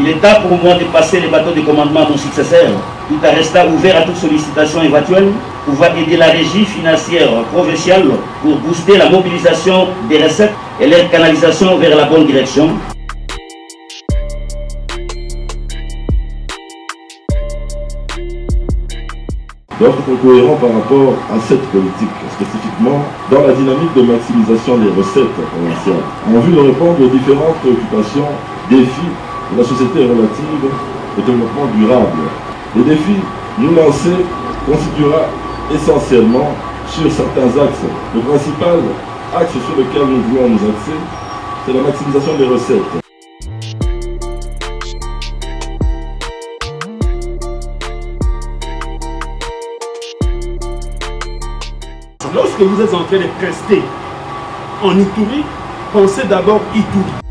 il est temps pour moi de passer le bateau de commandement à mon successeur. Tout resta ouvert à toute sollicitation éventuelle pour aider la régie financière provinciale pour booster la mobilisation des recettes et leur canalisation vers la bonne direction. doivent être cohérents par rapport à cette politique, spécifiquement dans la dynamique de maximisation des recettes provinciales, en vue de répondre aux différentes préoccupations, défis la société relative au développement durable. Le défi nous lancé constituera essentiellement sur certains axes. Le principal axe sur lequel nous voulons nous axer, c'est la maximisation des recettes. Lorsque vous êtes en train de prester en Ituri, pensez d'abord Ituri.